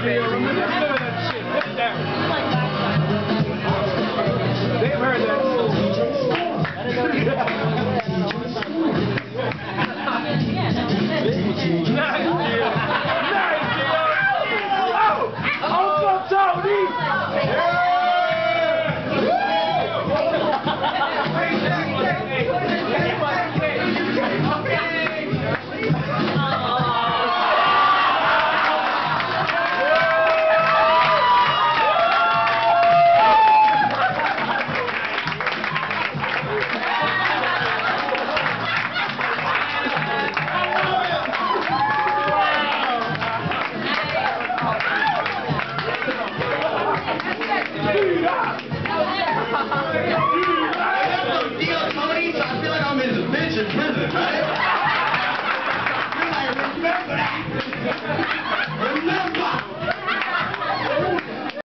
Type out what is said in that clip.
They've heard that. Yeah, no. in prison, right? You're like, remember that.